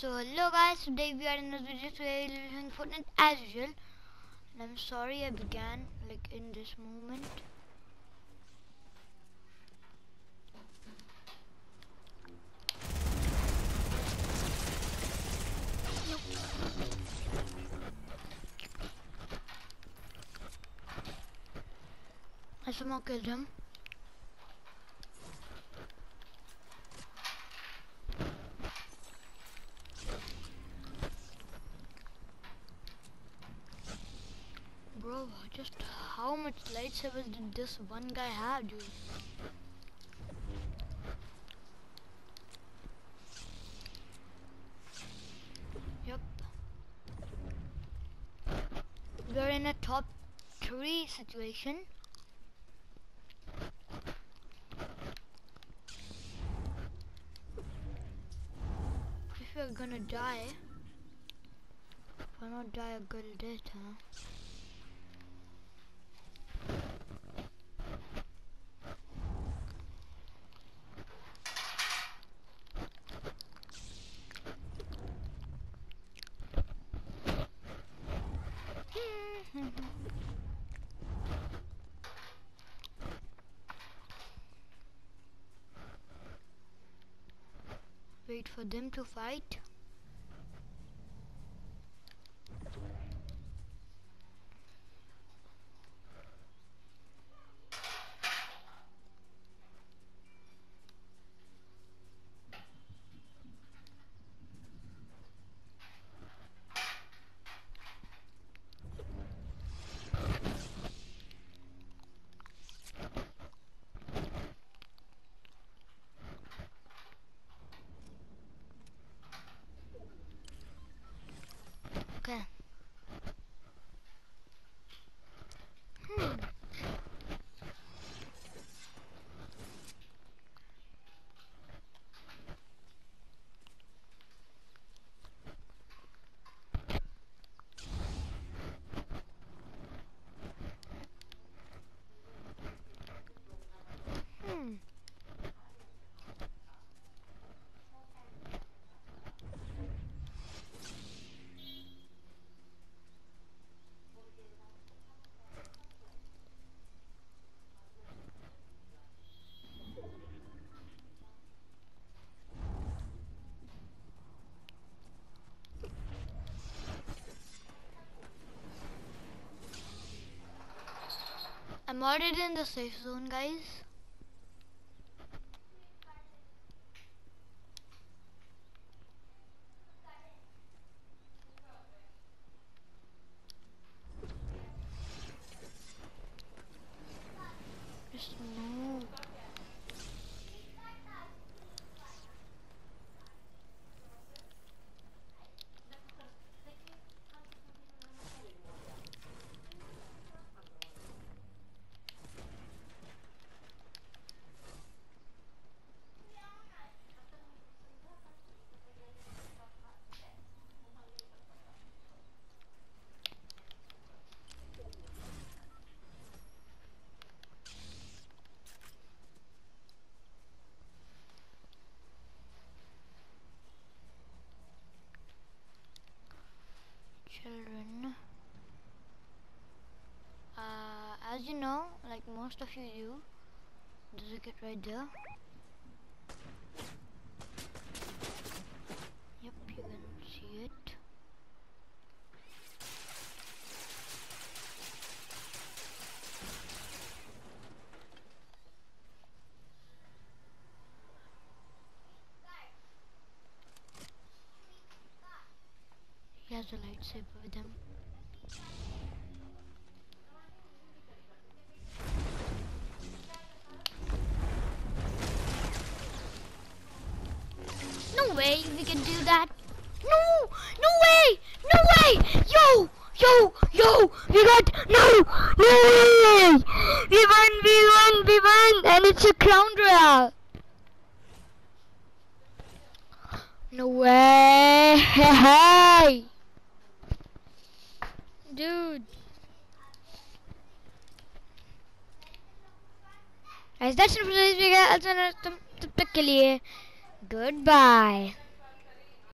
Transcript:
So hello guys, today we are in this video today we doing Fortnite as usual. And I'm sorry I began like in this moment. I somehow killed him. Just how much lightsabers did this one guy have, dude? Yep. We're in a top three situation. If you're gonna die, why not die a good death, huh? Wait for them to fight. I'm already in the safe zone, guys. Just move. children uh, as you know like most of you do. There's a kid right there. Yep you can see it. He has a lightsaber with him No way we can do that. No, no way, no way. Yo, yo, yo, we got, no, no way. We won, we won, we won. And it's a crown royale. No way. Hey. Dude. Guys, that's it for today's video. I'll tub तक के लिए goodbye